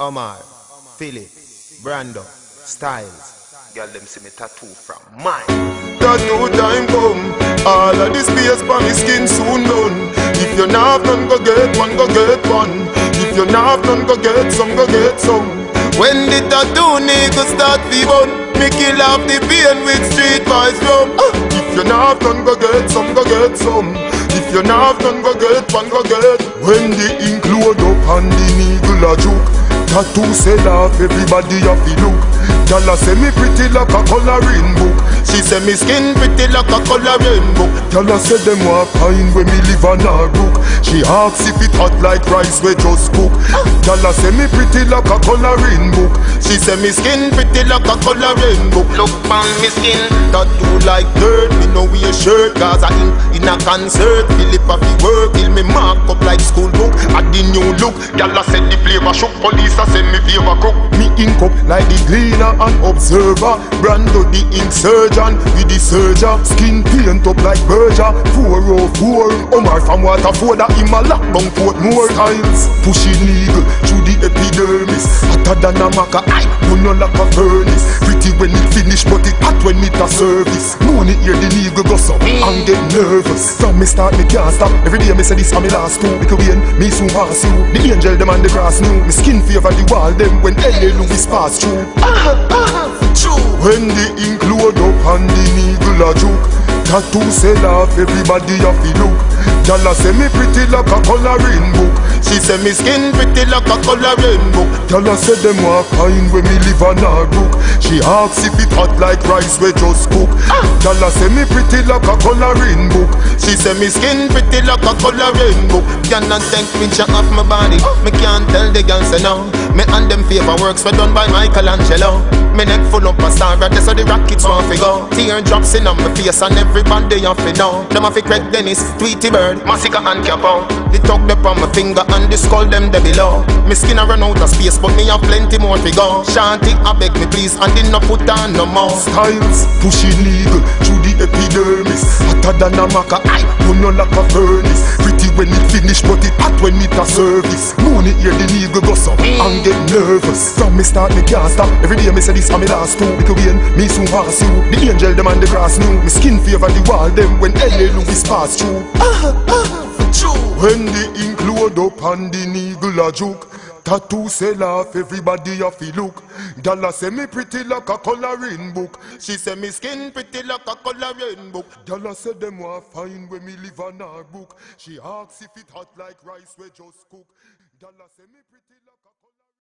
Omar, Philip, Brando, Styles. Girl, them see me tattoo from mine. Tattoo time come, all of this space for me skin soon done. If you not have none, go get one, go get one. If you not have none, go get some, go get some. When the tattoo nigga start fi bun, me kill off the pain with street boys rum. Ah, If you not have none, go get some, go get some. If you not have none, go get one, go get. When the ink load up and the needle a juke, tattoo sell off, everybody have to look. Gyal a say me pretty like a coloring book. She say me skin pretty like a coloring book. Gyal a say them want find when me live on a brook. She asks if it hot like rice we just cook. Gyal a say me pretty like a coloring book. She say me skin pretty like a coloring book. Look on me skin, tattoo like dirt. Me no wear shirt, cause I in, in a concert. Philip a fi work, till me mark up like school book. Add the new look, gyal say shook. Police a say me favor crook. Me ink up like the Gleaner and Observer. Brando the ink surgeon with the surgeon. Skin paint up like Berger. 404. Omar from Waterford, him a lock down Portmore times. Pushing legal through the epidermis. Hotter than a maca, I put no like a furnace. Pretty when hot when it a service. Moon it hear the needle go so and get nervous. From me start, me can't stop. Every day me say this for me last two. Because when me soon pass you, the angel them and the grass new. Me skin favor the wall them when L.A. Lewis pass through. True. When the ink load up and the needle a juke Tattoo sell off, everybody have to look Gyal a say me pretty like a coloring book She say me skin pretty like a coloring book Gyal a say them want find when me live on a brook She asks if it hot like rice we just cook. Gyal a say me pretty like a coloring book. She say me skin pretty like a coloring book. Cannot take picture of my body? Me can't tell the girl say no Me and them favor works were done by Michelangelo. Me neck full up a star right there so the rockets want fi go. Teardrops in on my face and everybody have fi know. Them have fi Craig Dennis, Tweety Bird, Massacre and Capo. The tuck up on my finger and the skull them there below. Me skin a run out of space but me have plenty more fi go. Shanty I beg me please and did not put on no more. Styles pushing legal through the epidermis. Hotter than a maca, I put no like a furnace. Pretty when it finish but it hot when it a service. Moon it hear the needle go so and get nervous. From me start me can't stop. Every day me say this for me last two Because when me soon pass you The angel them and the grass new. Me skin favor the wall them when L.A. Lewis pass through. True. When the ink load up and the needle a juke Tattoo sell off, everybody have to look. Dollar say me pretty like a coloring book. She say me skin pretty like a coloring book. Dollar say them want find when me live on her book. She asks if it hot like rice we just cook. Dollar say me pretty like